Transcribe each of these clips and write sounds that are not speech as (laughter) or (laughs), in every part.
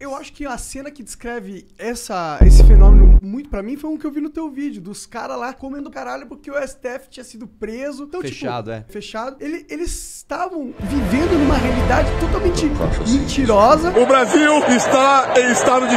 Eu acho que a cena que descreve essa, esse fenômeno muito pra mim foi um que eu vi no teu vídeo, dos caras lá comendo caralho porque o STF tinha sido preso. Então, Fechado, tipo, é. Fechado. Ele- eles estavam vivendo numa realidade totalmente mentirosa. O Brasil está em estado de.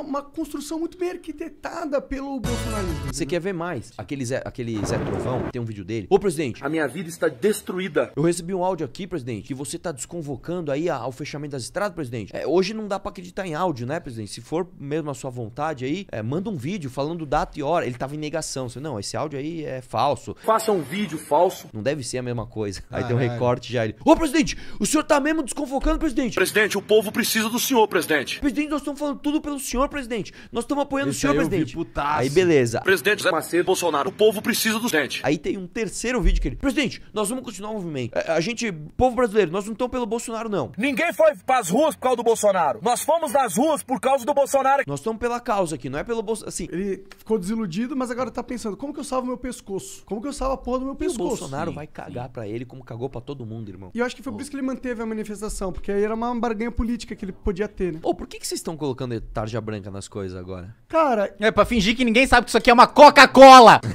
Uma, construção muito bem arquitetada pelo bolsonarismo. Você quer ver mais? Aquele Zé, aquele Zé Trovão, tem um vídeo dele. Ô, presidente, A minha vida está destruída. eu recebi um áudio aqui, presidente, que você tá desconvocando aí ao fechamento das estradas, presidente. É, hoje não dá pra acreditar em áudio, né, presidente? Se for mesmo a sua vontade aí, é, manda um vídeo falando data e hora. Ele tava em negação. Você, não, esse áudio aí é falso. Faça um vídeo falso. Não deve ser a mesma coisa. Aí tem um recorte já. Ele, Ô, presidente, o senhor tá mesmo desconvocando, presidente? Presidente, o povo precisa do senhor, presidente. Presidente, nós estamos falando tudo pelo senhor, presidente. Nós estamos apoiando Esse o senhor, aí eu vi presidente. Aí, beleza. Presidente José Macedo Bolsonaro, o povo precisa do presidente. Aí tem um terceiro vídeo que ele. Presidente, nós vamos continuar o movimento. É, A gente, povo brasileiro, nós não estamos pelo Bolsonaro, não. Ninguém foi pras ruas por causa do Bolsonaro. Nós fomos nas ruas por causa do Bolsonaro. Nós estamos pela causa aqui, não é pelo Bolsonaro. Assim, Ele ficou desiludido, mas agora tá pensando, como que eu salvo meu pescoço? Como que eu salvo a porra do meu e o pescoço? Bolsonaro vai cagar pra ele como cagou pra todo mundo, irmão. E eu acho que foi por isso que ele manteve a manifestação, porque aí era uma barganha política que ele podia ter, né? Ô, por que, que vocês estão colocando tarja branca nas coisas agora? Cara, É pra fingir que ninguém sabe que isso aqui é uma Coca-Cola. (laughs)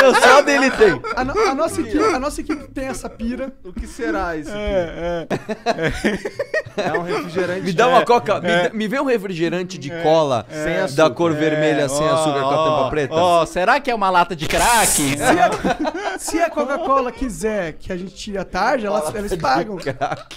Eu só dele tem. a, no- a nossa equipe, a nossa equipe tem essa pira. O que será isso aqui? É, é. (laughs) É um refrigerante. Me dá uma coca. Me, dá- me vê um refrigerante de cola Sem da açúcar. cor vermelha sem Ó, açúcar com a tampa preta. Ó, será que é uma lata de crack? (laughs) Se a, se a Coca-Cola quiser que a gente tire a tarja, elas, eles pagam. Crack.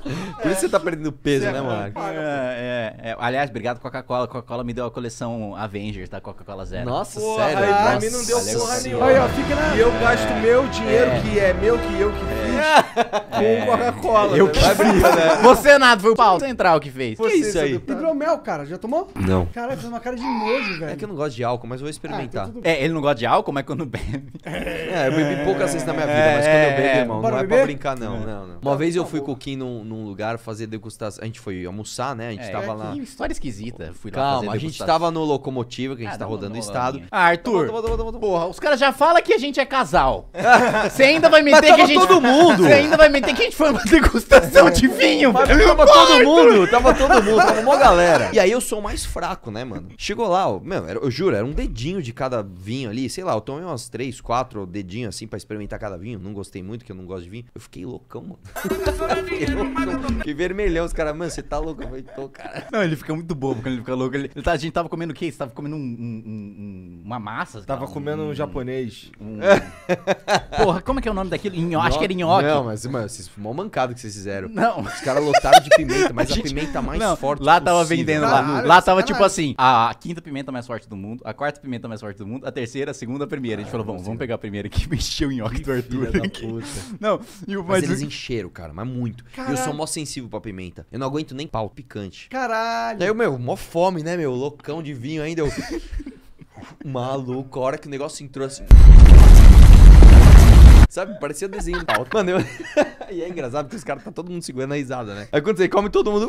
Por isso você tá perdendo peso, né, Marco? É, é, é. Aliás, obrigado Coca-Cola. Coca-Cola me deu a coleção Avengers da Coca-Cola Zero. Nossa, Porra, sério. aí pra mim não deu porra nenhuma. Aí, ó, fica na. E eu gasto meu dinheiro, que é meu, que eu que fiz, (laughs) com Coca-Cola. Eu né? que fiz, né? Você nada, foi o pau central que fez. Que isso aí? Hidromel, cara, já tomou? Não. Caralho, fez uma cara de nojo, velho. É que eu não gosto de álcool, mas eu vou Ah, experimentar. então tudo É, ele não gosta de álcool, mas quando bebe. É, eu bebi poucas vezes na minha vida, É, mas quando eu bebo, é, irmão, não é beber? pra brincar, não, não, não. Uma vez eu fui com o Kim num, num lugar fazer degustação. A gente foi almoçar, né? A gente É, tava lá. que história esquisita. Fui lá Calma, fazer a gente tava no locomotiva, que a gente Ah, tá rodando o estado. Ah, Arthur. Toma, toma, toma, toma. Porra, os caras já falam que a gente é casal. (laughs) Você ainda vai meter Mas que a gente. todo mundo. Ainda vai meter que a gente foi uma degustação de vinho. Mas tava todo mundo, tava todo mundo, tava uma galera. E aí eu sou o mais fraco, né, mano? Chegou lá, ó, meu, era- eu juro, era um dedinho de cada vinho ali, sei lá, eu tomei umas três, quatro dedinhos assim pra experimentar cada vinho. Não gostei muito, que eu não gosto de vinho. Eu fiquei loucão, mano. (laughs) fiquei loucão. Fiquei vermelhão, os caras, mano, você tá louco? Eu falei, tô, cara. Não, ele fica muito bobo quando ele fica louco. Ele, ele tá- a gente tava comendo o quê? Você tava comendo um- um- um- um- uma massa? Tava um- comendo um japonês. um- Porra, como é que é o nome daquilo? Nho, acho que era nhoque. Não, mas, mano, vocês, mó mancado que vocês fizeram. Não. Os caras lotaram de pimenta, mas (laughs) A a, gente- pimenta mais Não, forte Lá tava possível. vendendo Caralho, lá. Lá tava sacanagem. tipo assim: a quinta pimenta mais forte do mundo, a quarta pimenta mais forte do mundo, a terceira, a segunda, a primeira. A gente falou, vamos, vamos pegar a primeira aqui mexer o nhoque do Arthur. Não, e o Mas mas eles encheram, cara, mas muito. E eu sou Caralho. mó sensível pra pimenta. Eu não aguento nem pau picante. Caralho. Daí eu, meu, mó fome, né, meu? Loucão de vinho ainda. Eu... (laughs) Maluco, a hora que o negócio entrou assim. Sabe, parecia desenho (laughs) de pau. Mano, eu... (laughs) e é engraçado porque os caras tá todo mundo segurando a risada, né? Aí quando você come, todo mundo.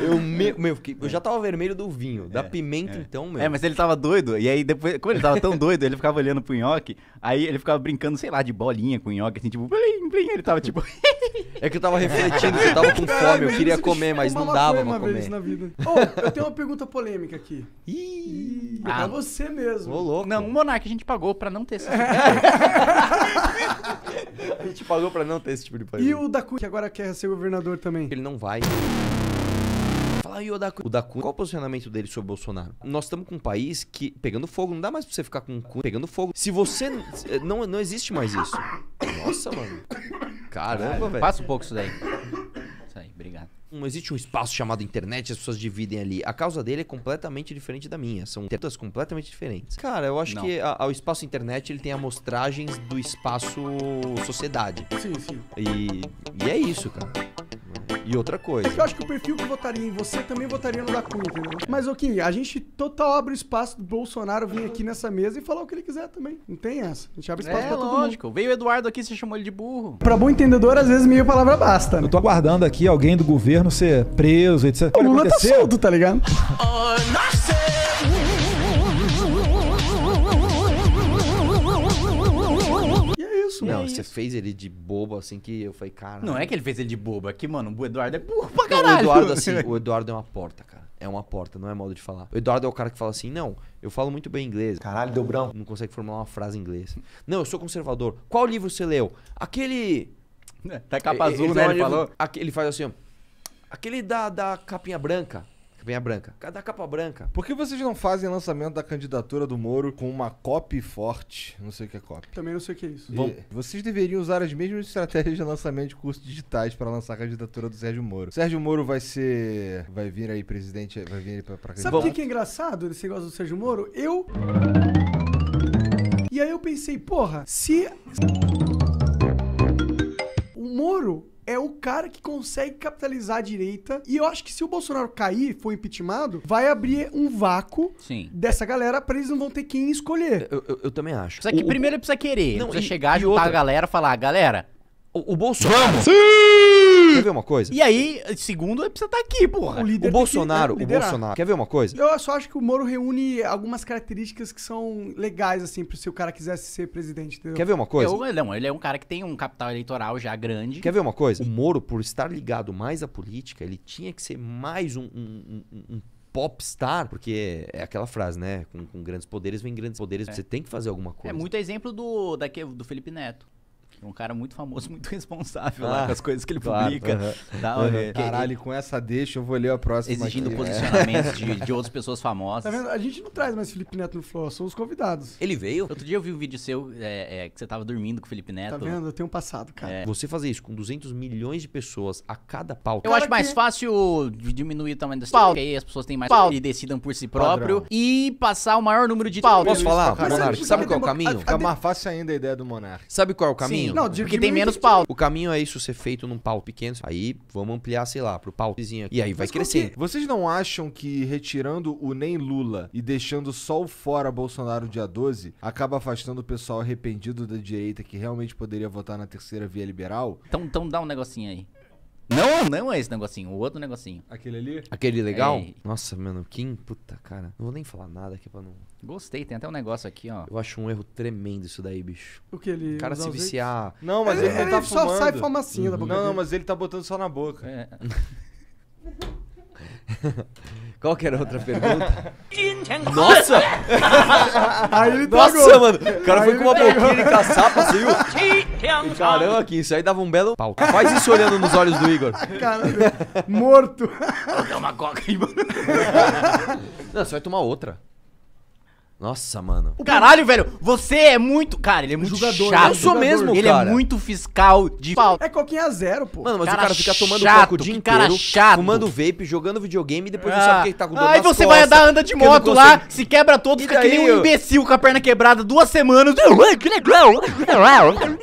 Eu, meu, meu, fiquei- eu já tava vermelho do vinho. Da pimenta, então, meu. É, mas ele tava doido, e aí depois, quando ele tava tão doido, ele ficava olhando pro nhoque, aí ele ficava brincando, sei lá, de bolinha com o nhoque, assim, tipo, blim, blim, ele tava tipo, (laughs) É que eu tava refletindo que eu tava com fome, eu queria comer, mas não dava pra comer. na vida. Ô, eu tenho uma pergunta polêmica aqui. Ih, É pra Ah. você mesmo. ô louco. não, o Monark a gente pagou pra não ter esse (laughs) A gente pagou pra não ter esse tipo de E pergunta. o Dacu, que agora quer ser governador também. Ele não vai. Fala aí, o Dacu. O Dacu, qual o posicionamento dele sobre o Bolsonaro? Nós estamos com um país que, pegando fogo, não dá mais pra você ficar com o cu pegando fogo. Se você. Não, não existe mais isso. Nossa, mano. Caramba, velho. Passa um pouco isso daí. Isso aí, obrigado. Não existe um espaço chamado internet, as pessoas dividem ali. A causa dele é completamente diferente da minha. São tetas completamente diferentes. Cara, eu acho Não. que a- a- o espaço internet ele tem amostragens do espaço sociedade. Sim, sim. E, e é isso, cara. E outra coisa. Eu acho que o perfil que votaria em você também votaria no Dacu, entendeu? Mas, Kim, a gente total abre o espaço do Bolsonaro vir aqui nessa mesa e falar o que ele quiser também. Não tem essa. A gente abre espaço É, pra todo mundo. lógico. Veio o Eduardo aqui, você chamou ele de burro. Pra bom entendedor, às vezes meia palavra basta, né? Eu tô aguardando aqui alguém do governo ser preso, etc. O Lula tá Aconteceu? solto, tá ligado? (laughs) isso. Não, é você isso. fez ele de bobo assim que eu falei, cara. Não é que ele fez ele de bobo, é que, mano, o Eduardo é burro pra Não, caralho. o Eduardo, assim, (laughs) o Eduardo é uma porta, cara. É uma porta, não é modo de falar. O Eduardo é o cara que fala assim, não, eu falo muito bem inglês. Caralho, deu branco. Não consegue formular uma frase em inglês. (laughs) Não, eu sou conservador. Qual livro você leu? Aquele. Tá capa Ele- azul, ele né? tem um Ele livro- falou. aque- Ele faz assim, ó. Aquele da, da capinha branca. Capinha branca. Da capa branca. Por que vocês não fazem lançamento da candidatura do Moro com uma copy forte? Não sei o que é copy. Também não sei o que é isso. E Vocês deveriam usar as mesmas estratégias de lançamento de cursos digitais para lançar a candidatura do Sérgio Moro. Sérgio Moro vai ser. Vai vir aí presidente. Vai vir aí pra, pra Sabe o que, que é engraçado desse negócio do Sérgio Moro? Eu. E aí eu pensei, porra, se. O Moro é o cara que consegue capitalizar a direita. E eu acho que se o Bolsonaro cair, for impeachmentado, vai abrir um vácuo Sim. dessa galera pra eles não vão ter quem escolher. Eu, eu, eu também acho. Só que O- primeiro ele precisa querer. Não, ele precisa e- chegar, e juntar outra? a galera falar, galera. O, o Bolsonaro. Quer ver uma coisa? E aí, segundo, ele precisa estar aqui, porra. O líder O que, Bolsonaro, né, o. Bolsonaro. Quer ver uma coisa? Eu só acho que o Moro reúne algumas características que são legais, assim, pro se o cara quisesse ser presidente, entendeu? Quer ver uma coisa? Eu- não, ele é um cara que tem um capital eleitoral já grande. Quer ver uma coisa? O Moro, por estar ligado mais à política, ele tinha que ser mais um, um, um- um popstar, porque é aquela frase, né? Com, com grandes poderes vem grandes poderes. Você tem que fazer alguma É coisa. muito exemplo do, daque- do Felipe Neto. É Um cara muito famoso, (laughs) muito responsável Ah, lá com as coisas que ele claro, publica. aham, Tá, aham. é, Caralho, com essa deixa eu vou ler a próxima exigindo aqui. posicionamentos (laughs) de, de outras pessoas famosas. Tá vendo? A gente não traz mais Felipe Neto no Flow, são os convidados. Ele veio. Outro dia eu vi um vídeo seu é, é, que você tava dormindo com o Felipe Neto. Tá vendo? Eu tenho um passado, cara. É. Você fazer isso com 200 milhões de pessoas a cada pauta. Eu Cara acho mais que- fácil de diminuir o tamanho da pauta, que aí as pessoas têm mais pauta e decidam por si próprio, Padrão. e passar o maior número de pautas. Posso falar, Monark? sabe qual é o caminho? Fica mais fácil ainda a ideia do Monark. Sabe qual é o caminho? Sim, Não, digo porque que tem menos pauta. O caminho é isso ser feito num pauta pequeno. Aí vamos ampliar, sei lá, pro pautezinho aqui. E aí vai Mas que- Vocês não acham que retirando o nem Lula e deixando só o fora Bolsonaro dia 12 acaba afastando o pessoal arrependido da direita que realmente poderia votar na terceira via liberal? Então, então dá um negocinho aí. Não, não é esse negocinho, o outro negocinho. Aquele ali? Aquele legal? É. Nossa, mano, Kim, puta, cara. Não vou nem falar nada aqui pra não. Gostei, tem até um negócio aqui, ó. Eu acho um erro tremendo isso daí, bicho. O que ele. O cara se viciar. Não, mas Ele, ele, ele tá só fumando. sai fumacinha da boca Não, não, mas ele tá botando só na boca. É. (laughs) (laughs) Qual que era a outra (laughs) pergunta? Nossa! Aí ele Nossa, tragou. mano! O cara Aí foi com uma boquinha de caçapa, viu? (laughs) Caramba, que isso aí dava um belo pau. Faz isso olhando nos olhos do Igor. Cara, morto. Vou dar uma coca aí, mano. Não, você vai tomar outra. Nossa, mano. Caralho, velho, você é muito. Cara, ele é muito Jogador, chato. né? Eu sou mesmo, Ele cara. é muito fiscal de pauta. É coquinha zero, pô. Mano, mas Cara o cara fica tomando chato, coco o dia que cara chato. fumando vape, jogando videogame e depois não sabe o que tá com dor Aí nas você vai costas, andar, anda de moto lá, consegue- se quebra todo, E fica que nem daí, um imbecil com a perna quebrada duas semanas. (laughs)